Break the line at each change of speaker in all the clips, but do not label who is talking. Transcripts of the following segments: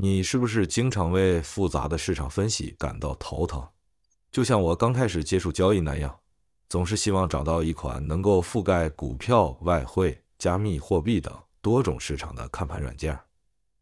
你是不是经常为复杂的市场分析感到头疼？就像我刚开始接触交易那样，总是希望找到一款能够覆盖股票、外汇、加密货币等多种市场的看盘软件，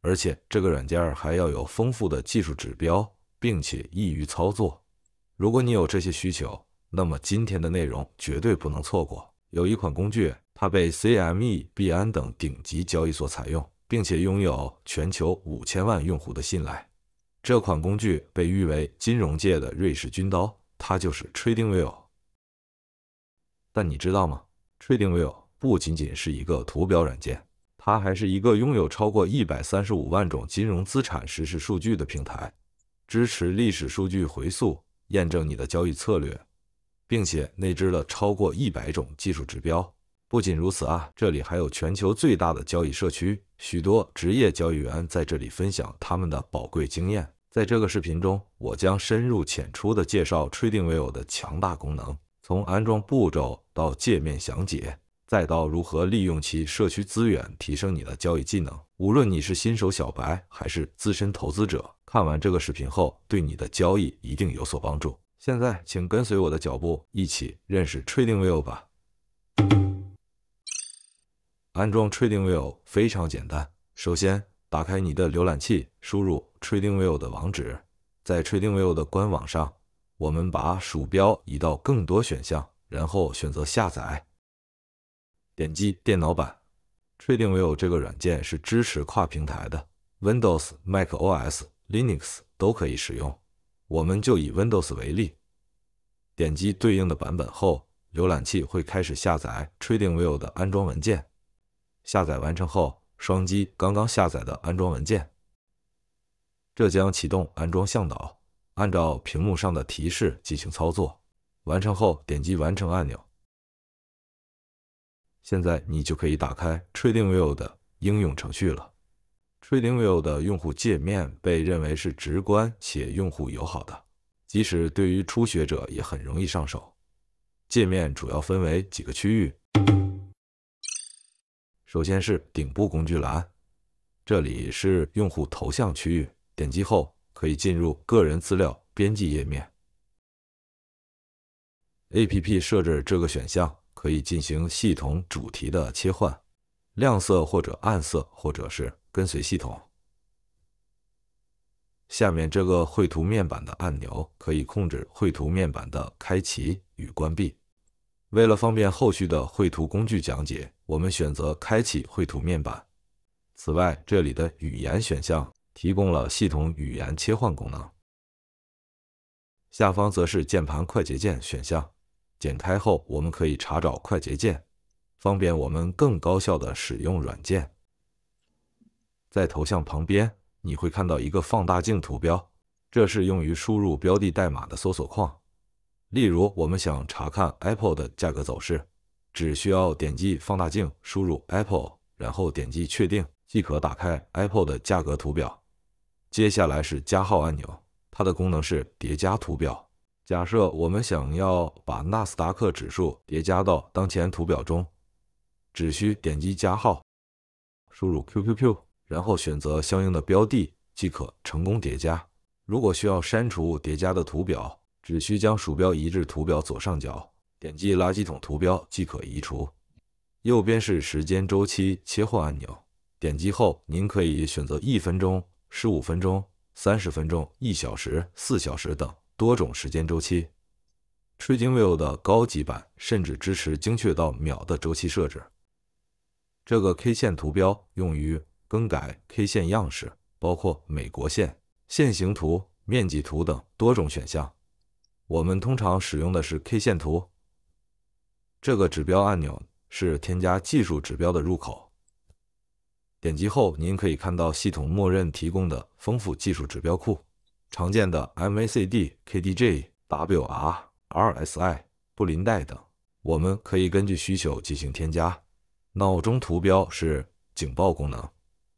而且这个软件还要有丰富的技术指标，并且易于操作。如果你有这些需求，那么今天的内容绝对不能错过。有一款工具，它被 CME、币安等顶级交易所采用。并且拥有全球五千万用户的信赖，这款工具被誉为金融界的瑞士军刀，它就是 TradingView。但你知道吗？TradingView 不仅仅是一个图表软件，它还是一个拥有超过一百三十五万种金融资产实时数据的平台，支持历史数据回溯，验证你的交易策略，并且内置了超过一百种技术指标。不仅如此啊，这里还有全球最大的交易社区，许多职业交易员在这里分享他们的宝贵经验。在这个视频中，我将深入浅出地介绍 TradingView 的强大功能，从安装步骤到界面详解，再到如何利用其社区资源提升你的交易技能。无论你是新手小白还是资深投资者，看完这个视频后，对你的交易一定有所帮助。现在，请跟随我的脚步，一起认识 TradingView 吧。安装 TradingView 非常简单。首先，打开你的浏览器，输入 TradingView 的网址。在 TradingView 的官网上，我们把鼠标移到更多选项，然后选择下载。点击电脑版。TradingView 这个软件是支持跨平台的，Windows、macOS、Linux 都可以使用。我们就以 Windows 为例。点击对应的版本后，浏览器会开始下载 TradingView 的安装文件。下载完成后，双击刚刚下载的安装文件，这将启动安装向导。按照屏幕上的提示进行操作。完成后，点击完成按钮。现在你就可以打开 TradingView 的应用程序了。TradingView 的用户界面被认为是直观且用户友好的，即使对于初学者也很容易上手。界面主要分为几个区域。首先是顶部工具栏，这里是用户头像区域，点击后可以进入个人资料编辑页面。APP 设置这个选项可以进行系统主题的切换，亮色或者暗色，或者是跟随系统。下面这个绘图面板的按钮可以控制绘图面板的开启与关闭。为了方便后续的绘图工具讲解，我们选择开启绘图面板。此外，这里的语言选项提供了系统语言切换功能。下方则是键盘快捷键选项，点开后我们可以查找快捷键，方便我们更高效的使用软件。在头像旁边，你会看到一个放大镜图标，这是用于输入标的代码的搜索框。例如，我们想查看 Apple 的价格走势，只需要点击放大镜，输入 Apple，然后点击确定，即可打开 Apple 的价格图表。接下来是加号按钮，它的功能是叠加图表。假设我们想要把纳斯达克指数叠加到当前图表中，只需点击加号，输入 QQQ，然后选择相应的标的，即可成功叠加。如果需要删除叠加的图表，只需将鼠标移至图表左上角，点击垃圾桶图标即可移除。右边是时间周期切换按钮，点击后您可以选择一分钟、十五分钟、三十分钟、一小时、四小时等多种时间周期。TradingView 的高级版甚至支持精确到秒的周期设置。这个 K 线图标用于更改 K 线样式，包括美国线、线形图、面积图等多种选项。我们通常使用的是 K 线图。这个指标按钮是添加技术指标的入口。点击后，您可以看到系统默认提供的丰富技术指标库，常见的 MACD、KDJ、WR、RSI、布林带等。我们可以根据需求进行添加。闹钟图标是警报功能。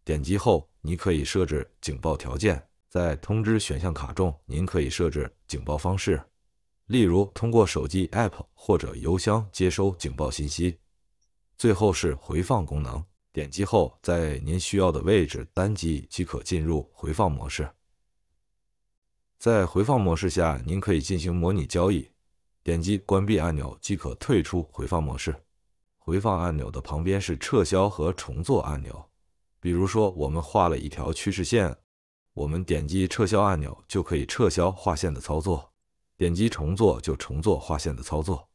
点击后，你可以设置警报条件。在通知选项卡中，您可以设置警报方式。例如，通过手机 App 或者邮箱接收警报信息。最后是回放功能，点击后，在您需要的位置单击即可进入回放模式。在回放模式下，您可以进行模拟交易。点击关闭按钮即可退出回放模式。回放按钮的旁边是撤销和重做按钮。比如说，我们画了一条趋势线，我们点击撤销按钮就可以撤销画线的操作，点击重做就重做划线的操作。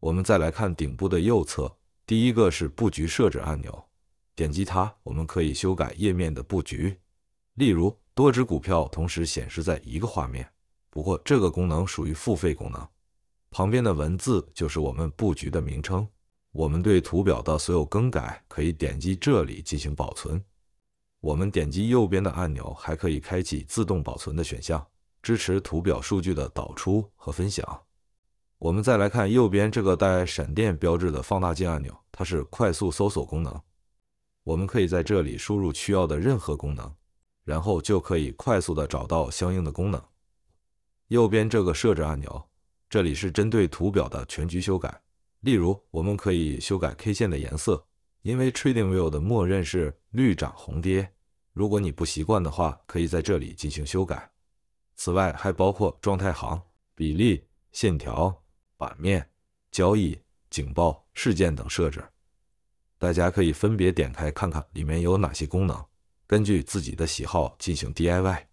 我们再来看顶部的右侧，第一个是布局设置按钮，点击它，我们可以修改页面的布局，例如。多只股票同时显示在一个画面，不过这个功能属于付费功能。旁边的文字就是我们布局的名称。我们对图表的所有更改可以点击这里进行保存。我们点击右边的按钮，还可以开启自动保存的选项，支持图表数据的导出和分享。我们再来看右边这个带闪电标志的放大镜按钮，它是快速搜索功能。我们可以在这里输入需要的任何功能。然后就可以快速的找到相应的功能。右边这个设置按钮，这里是针对图表的全局修改。例如，我们可以修改 K 线的颜色，因为 TradingView 的默认是绿涨红跌。如果你不习惯的话，可以在这里进行修改。此外，还包括状态行、比例、线条、版面、交易、警报、事件等设置。大家可以分别点开看看里面有哪些功能。根据自己的喜好进行 DIY。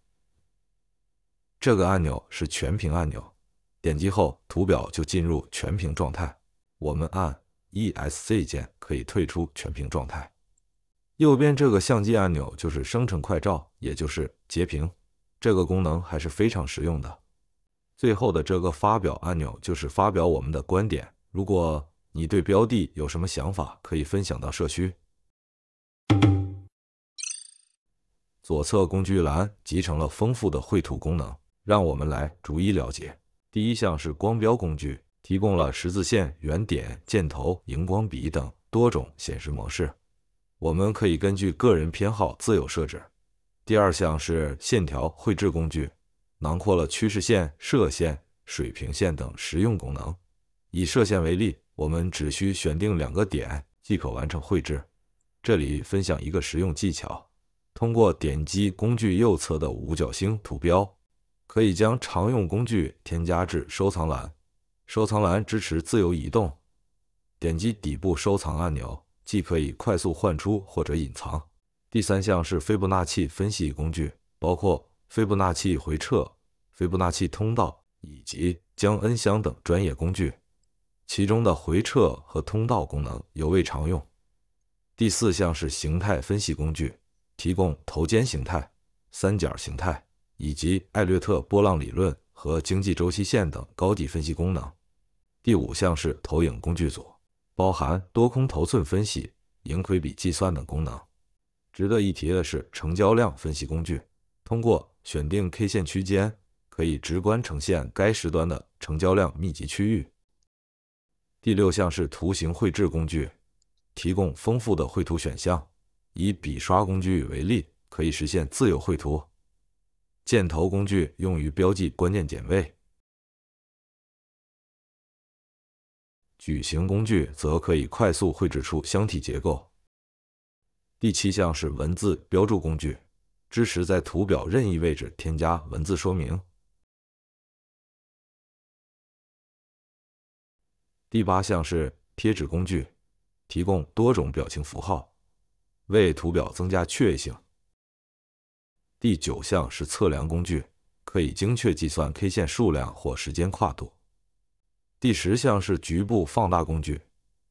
这个按钮是全屏按钮，点击后图表就进入全屏状态。我们按 ESC 键可以退出全屏状态。右边这个相机按钮就是生成快照，也就是截屏。这个功能还是非常实用的。最后的这个发表按钮就是发表我们的观点。如果你对标的有什么想法，可以分享到社区。左侧工具栏集成了丰富的绘图功能，让我们来逐一了解。第一项是光标工具，提供了十字线、圆点、箭头、荧光笔等多种显示模式，我们可以根据个人偏好自由设置。第二项是线条绘制工具，囊括了趋势线、射线、水平线等实用功能。以射线为例，我们只需选定两个点即可完成绘制。这里分享一个实用技巧。通过点击工具右侧的五角星图标，可以将常用工具添加至收藏栏。收藏栏支持自由移动。点击底部收藏按钮，既可以快速换出或者隐藏。第三项是斐波那契分析工具，包括斐波那契回撤、斐波那契通道以及江恩箱等专业工具，其中的回撤和通道功能尤为常用。第四项是形态分析工具。提供头肩形态、三角形态以及艾略特波浪理论和经济周期线等高低分析功能。第五项是投影工具组，包含多空头寸分析、盈亏比计算等功能。值得一提的是，成交量分析工具，通过选定 K 线区间，可以直观呈现该时段的成交量密集区域。第六项是图形绘制工具，提供丰富的绘图选项。以笔刷工具为例，可以实现自由绘图。箭头工具用于标记关键点位。矩形工具则可以快速绘制出箱体结构。第七项是文字标注工具，支持在图表任意位置添加文字说明。第八项是贴纸工具，提供多种表情符号。为图表增加趣味性。第九项是测量工具，可以精确计算 K 线数量或时间跨度。第十项是局部放大工具，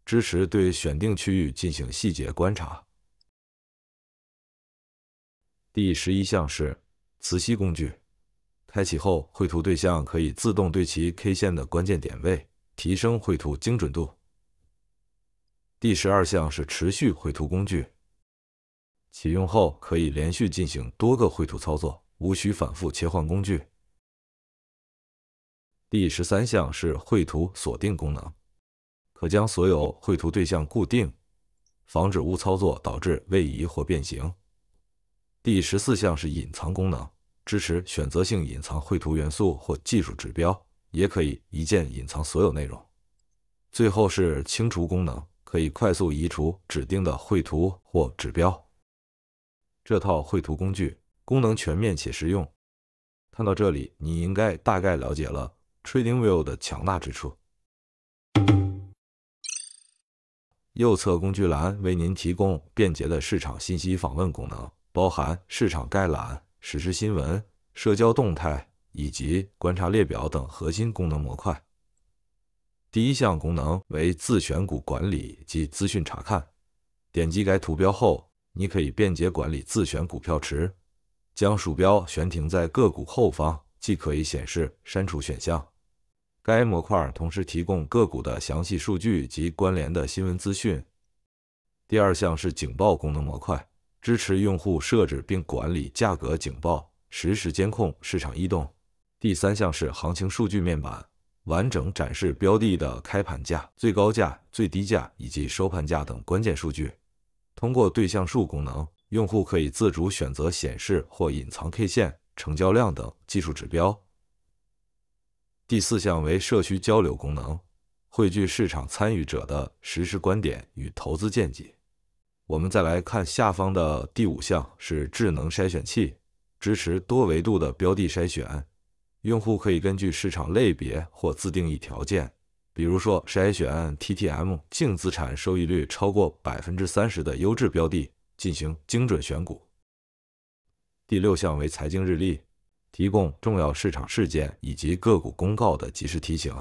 支持对选定区域进行细节观察。第十一项是磁吸工具，开启后绘图对象可以自动对齐 K 线的关键点位，提升绘图精准度。第十二项是持续绘图工具。启用后可以连续进行多个绘图操作，无需反复切换工具。第十三项是绘图锁定功能，可将所有绘图对象固定，防止误操作导致位移或变形。第十四项是隐藏功能，支持选择性隐藏绘图元素或技术指标，也可以一键隐藏所有内容。最后是清除功能。可以快速移除指定的绘图或指标。这套绘图工具功能全面且实用。看到这里，你应该大概了解了 TradingView 的强大之处。右侧工具栏为您提供便捷的市场信息访问功能，包含市场概览、实时新闻、社交动态以及观察列表等核心功能模块。第一项功能为自选股管理及资讯查看。点击该图标后，你可以便捷管理自选股票池。将鼠标悬停在个股后方，即可以显示删除选项。该模块同时提供个股的详细数据及关联的新闻资讯。第二项是警报功能模块，支持用户设置并管理价格警报，实时监控市场异动。第三项是行情数据面板，完整展示标的的开盘价、最高价、最低价以及收盘价等关键数据。通过对象数功能，用户可以自主选择显示或隐藏 K 线、成交量等技术指标。第四项为社区交流功能，汇聚市场参与者的实时观点与投资见解。我们再来看下方的第五项，是智能筛选器，支持多维度的标的筛选。用户可以根据市场类别或自定义条件，比如说筛选 TTM 净资产收益率超过百分之三十的优质标的，进行精准选股。第六项为财经日历。提供重要市场事件以及个股公告的及时提醒。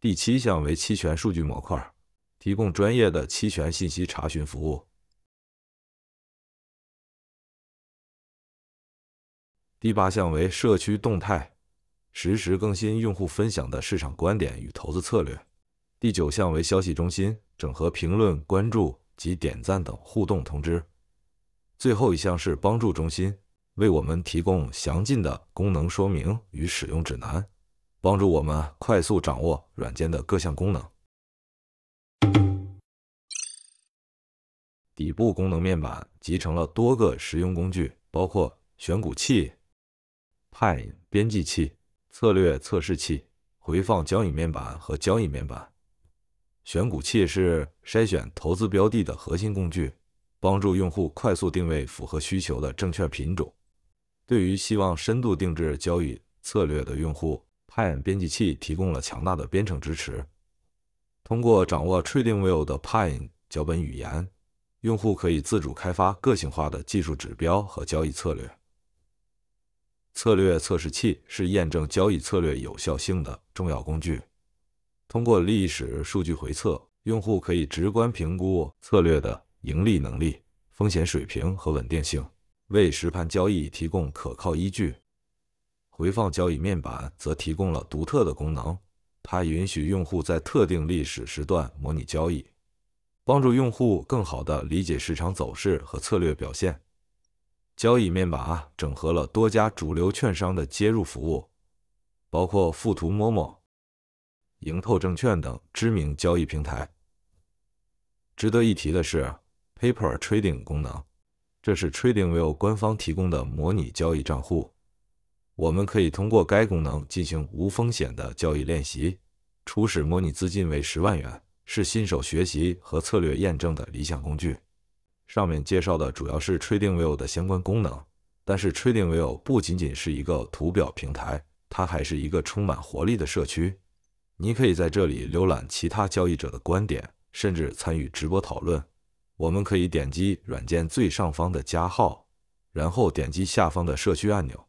第七项为期权数据模块，提供专业的期权信息查询服务。第八项为社区动态，实时更新用户分享的市场观点与投资策略。第九项为消息中心，整合评论、关注及点赞等互动通知。最后一项是帮助中心。为我们提供详尽的功能说明与使用指南，帮助我们快速掌握软件的各项功能。底部功能面板集成了多个实用工具，包括选股器、Pine 编辑器、策略测试器、回放交易面板和交易面板。选股器是筛选投资标的的核心工具，帮助用户快速定位符合需求的证券品种。对于希望深度定制交易策略的用户，Pine 编辑器提供了强大的编程支持。通过掌握 TradingView 的 Pine 脚本语言，用户可以自主开发个性化的技术指标和交易策略。策略测试器是验证交易策略有效性的重要工具。通过历史数据回测，用户可以直观评估策略的盈利能力、风险水平和稳定性。为实盘交易提供可靠依据，回放交易面板则提供了独特的功能，它允许用户在特定历史时段模拟交易，帮助用户更好地理解市场走势和策略表现。交易面板整合了多家主流券商的接入服务，包括富途、某某、盈透证券等知名交易平台。值得一提的是，Paper Trading 功能。这是 TradingView 官方提供的模拟交易账户，我们可以通过该功能进行无风险的交易练习。初始模拟资金为十万元，是新手学习和策略验证的理想工具。上面介绍的主要是 TradingView 的相关功能，但是 TradingView 不仅仅是一个图表平台，它还是一个充满活力的社区。你可以在这里浏览其他交易者的观点，甚至参与直播讨论。我们可以点击软件最上方的加号，然后点击下方的社区按钮。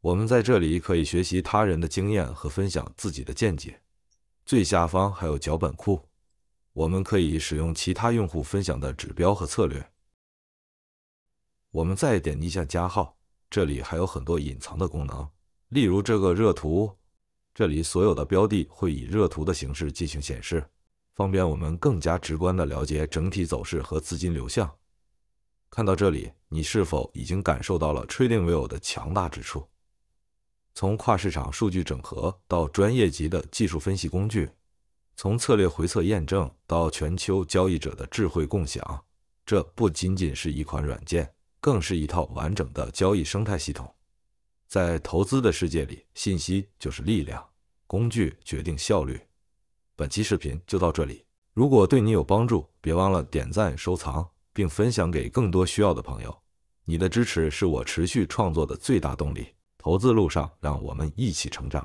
我们在这里可以学习他人的经验和分享自己的见解。最下方还有脚本库，我们可以使用其他用户分享的指标和策略。我们再点击一下加号，这里还有很多隐藏的功能，例如这个热图，这里所有的标的会以热图的形式进行显示。方便我们更加直观地了解整体走势和资金流向。看到这里，你是否已经感受到了 TradingView 的强大之处？从跨市场数据整合到专业级的技术分析工具，从策略回测验证到全球交易者的智慧共享，这不仅仅是一款软件，更是一套完整的交易生态系统。在投资的世界里，信息就是力量，工具决定效率。本期视频就到这里。如果对你有帮助，别忘了点赞、收藏，并分享给更多需要的朋友。你的支持是我持续创作的最大动力。投资路上，让我们一起成长。